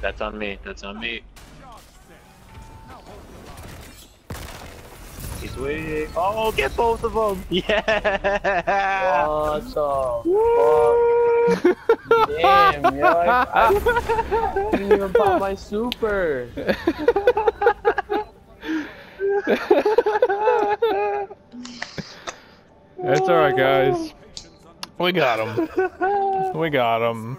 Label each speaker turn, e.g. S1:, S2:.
S1: That's on me. That's on me. He's waiting. Oh, get both of them. Yeah.
S2: What the fuck? Damn, yo, I, I didn't even pop my super.
S3: That's alright, guys. We got him. We got him.